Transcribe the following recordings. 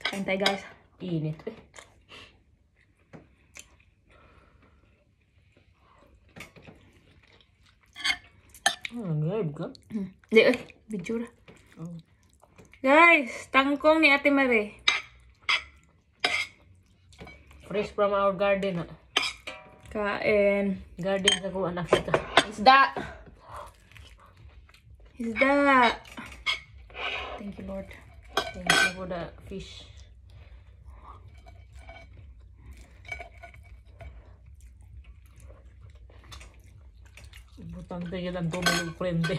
Kain tayo guys. Init eh. Ka? Hmm. Di, ay, video na. Oh. Guys, tangkong ni Ate Mare. Fresh from our garden ah. Kain. Garden sa kuha na kita. Isda! Isda! Thank you, Lord. Thank you for the fish. Importante yun ang tumulong prende.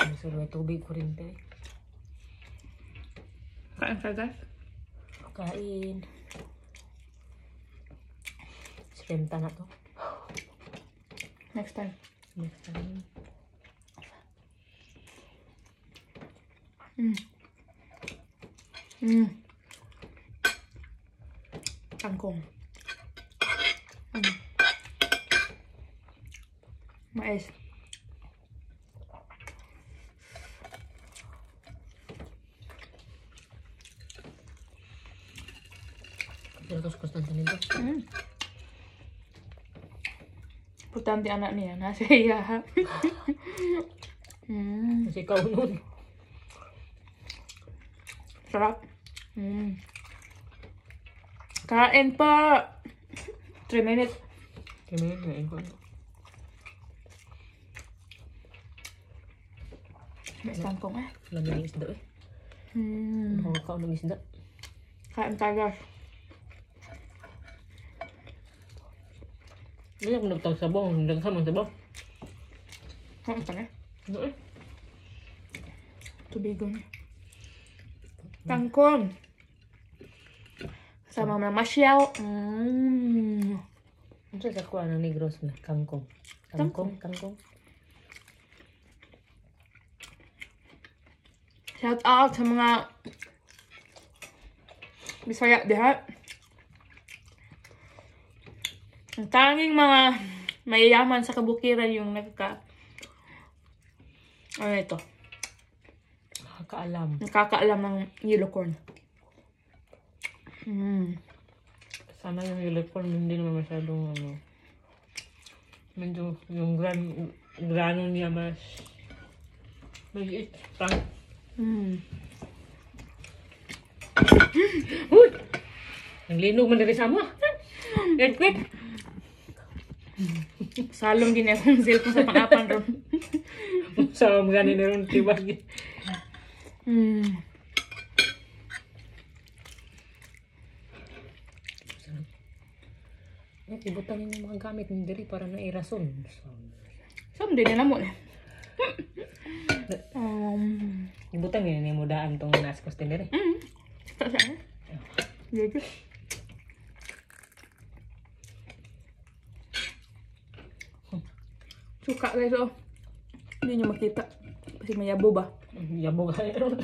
Ay, so may tubig kurente. Kain ka guys. Kain. Spenta na to. Next time. Next time. Mm. Mm. Tangkong. Mm. Mais. Pero tos konstante nito. Mm. Importante anak niya. Nasa iya. ha? mm. Kasi ikaw nun. Sarap. Mm. Kain pa. 3 minutes. Kaya ngayon ko. May tangkong eh. Lagi ng isda eh. Mm. Nakakakaw ng isda. Kain tayo guys. Hindi ako nagtawag sa bong. Hindi ka man sa bong. Kain tayo. Ano Tangkong. Sama mga masyal. Mm. Ano sa kuha ng negros na? Kangkong. Kangkong? Kangkong? Shout out sa mga Bisaya diha. Ang tanging mga mayayaman sa kabukiran yung nagka ano ito, Nakakaalam. nakakaalam ng yellow corn. Mm. Sana yung uniform hindi naman masyadong ano. Medyo yung gran, grano niya mas maliit. Pang, Mm. Uy! Ang linog man diri sa mo. Earthquake. Salong gini akong cellphone sa pangapan ron. Sa mga gani na ron tibag. Mm. Eh, ibutan ninyo mga gamit ng diri para na irason. So, Sam din na mo na. Um, ibutan ngayon yung mudaan tong naskos din diri. mm. Sa? Dito. Suka guys oh. Hindi nyo makita. Kasi may yabo ba? Yabo ka ron.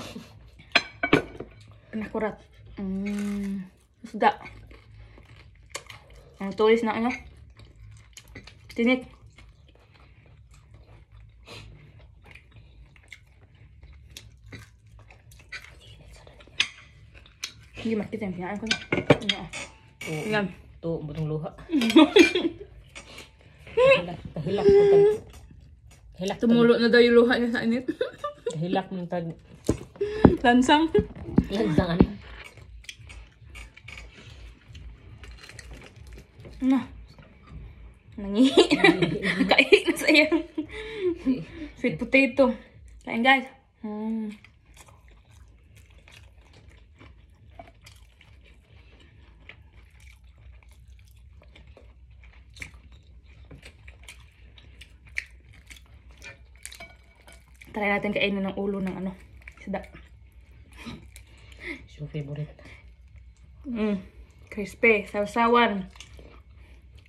Nakurat. Mm. Isda. Ang tulis na ano? Tinik. Hindi makita yung pinaan ko na. Ano ah. To, Yan. to, butong luha. Hilak, hilak ko tag. Hilak Tumulo na daw yung luha niya sa init. Hilak mo tag. Lansang. Lansangan. Ano? Nangihi. Kain na sa iyo. Sweet potato. Kain guys. Mm. Try natin kainin ng ulo ng ano. Isda. So favorite. Mm. Crispy. Sausawan.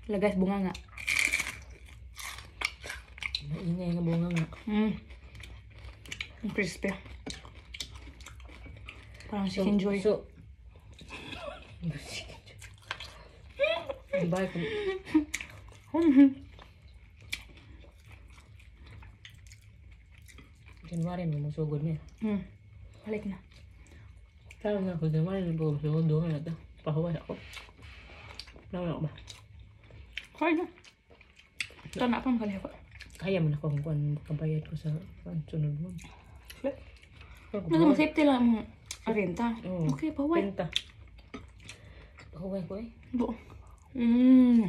Lagas bunganga. Maingay nga bunga nga. Mm. Crispy. Parang chicken joy. So, Diba, kung January mo magsugod niya. Hmm. Balik na. Kaya nga ako January mo magsugod doon na ito. Pahuwas ako. Naman ako ba? Kaya na. Ito na akong kaliha ko. Kaya man ako kung kabayad ko sa kuwan, sunod mo. Ano mo safety lang ang arenta. Oo. Okay, paway. Penta. Pahuwas ko eh. Bu. Mm.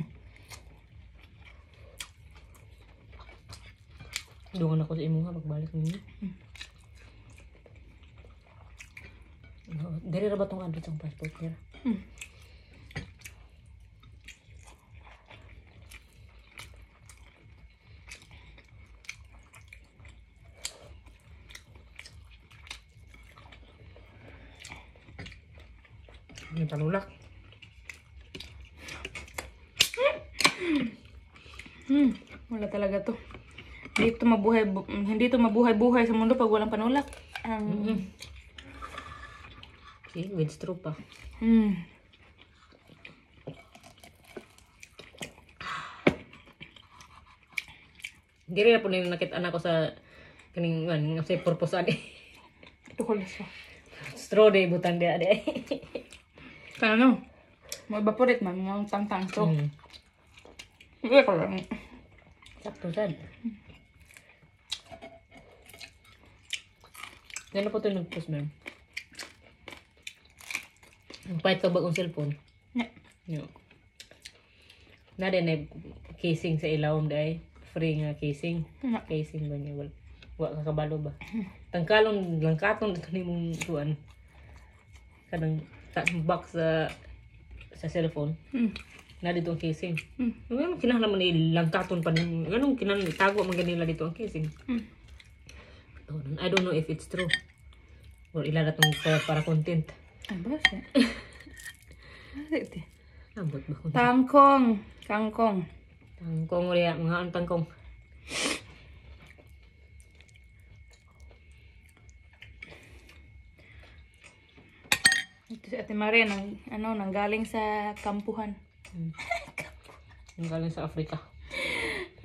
Doon ako sa imo nga pagbalik ninyo. Hmm. Dari ra ba tong address ang passport niya? Hmm. Yung panulak. Hmm. Wala talaga to. Hindi to mabuhay, bu- hindi to mabuhay-buhay sa mundo pag walang panulak. Ang Mm. See, with straw pa. Hmm. Diri na po na nakita anak ko sa kaning man nga say purpose ade. Tukol siya. Straw day butan dia ade. Kaya no? Mag-evaporate man yung tang-tang to. Mm. Hindi ko lang. Sakto sad. Gano po ito nag-post, ma'am? Ang pahit ka bagong cellphone? Yeah. No. Na din casing sa ilawom day. Free nga casing. Yeah. Casing ba niya? Wala, wala ka kabalo ba? Tangkalon, langkaton ito ni mong tuan. Kanang box sa sa cellphone. Hmm. Na dito ang casing. Hmm. Ano kinahanglan man ni langkaton pa ni anong kinahanglan tago man ganila dito ang casing. Hmm. Oh, I don't know if it's true. Or ilala tong para, para content. Ang ba siya? Ito? Ambot ba ko? Tangkong. Kangkong. Tangkong ulit, mga ang tangkong. Ito si Ate Maria, nang, ano, nang galing sa kampuhan. Hmm. Ang galing sa Africa.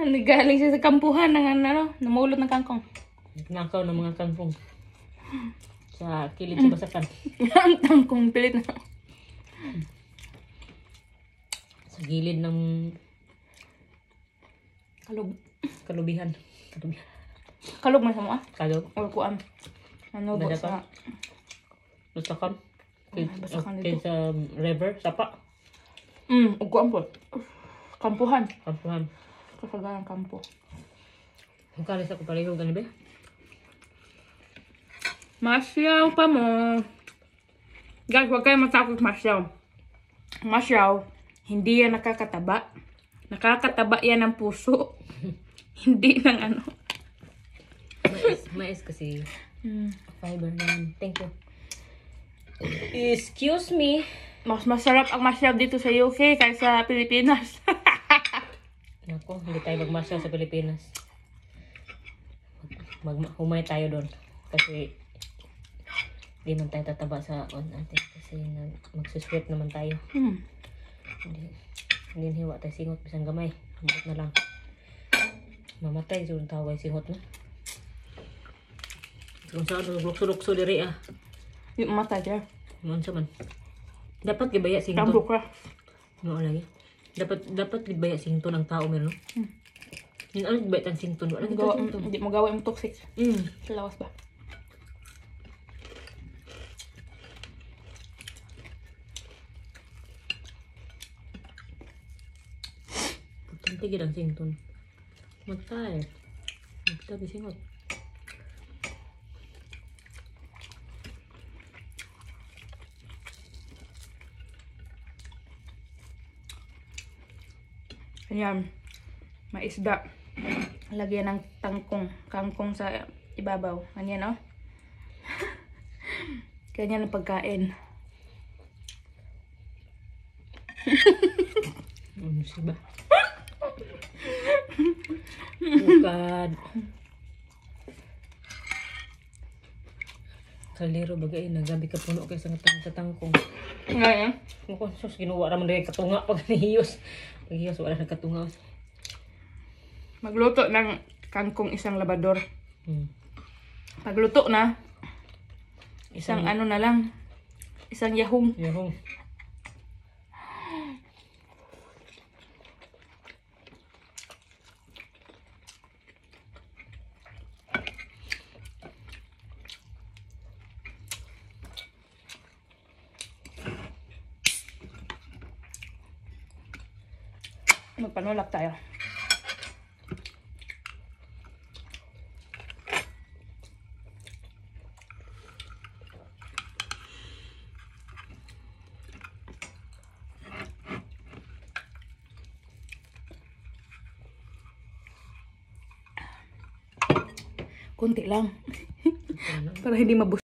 Nang galing siya sa kampuhan ng ano, namulot ng kangkong. Nakaw ng mga kangkong. Sa kilid sa basakan. Ang tangkong pilit na. Sa gilid ng Kalog. kalubihan. Kalubihan. Kalog man sa mo ah. Kalog. Or kuan. Ano ba sa... Basakan. Basakan dito. sa river, sapa. Mm, ug kuan po. Kampuhan. Kampuhan. Kasagaran kampo. Ang kalis ako palihog, ano ba? Masyaw pa mo. Guys, huwag kayo matakot masyaw. Masyaw, hindi yan nakakataba. Nakakataba yan ng puso. hindi ng ano. Mais, mais kasi Mm. fiber naman. Thank you. Excuse me. Mas masarap ang masyaw dito sa UK kaysa Pilipinas. Nako, hindi tayo magmasyaw sa Pilipinas. Mag humay tayo doon. Kasi hindi man tayo tataba sa on natin. Kasi nag, magsusweat naman tayo. hmm. Hindi, hindi hiwa tayo singot. Bisang gamay. Hamot na lang. Mamatay. So, tawag singot na. Kung saan, lukso-lukso diri ah. Yung mata dyan. Noon sa man. Dapat gibaya singot. Tambok ka. No, lagi. Dapat dapat gibaya sinto ng tao meron. Hmm. Yung ano gibaya? Wala Ang kita gawa, sinto. hindi mo gawa yung toxic. Mm. Sa lawas ba? Pagkanti gid ang sinton. Magtay. Magtabi singot. Ayan. Maisda. Lagyan ng tangkong. Kangkong sa ibabaw. Ganyan, oh. Ganyan ang pagkain. Ano siya ba? Bukad. Kaliro bagay nagabi ka puno kay sa tang sa tangkong. Ngayon? Mo sus ginuwa ra man diri katunga pag nihiyos. Pag hiyos wala na katunga. Magluto ng kangkong isang labador. Hmm. Pagluto na, isang ano na lang, isang yahong. Yahong. Magpanulak tayo. Kunti lang. Para hindi mabus.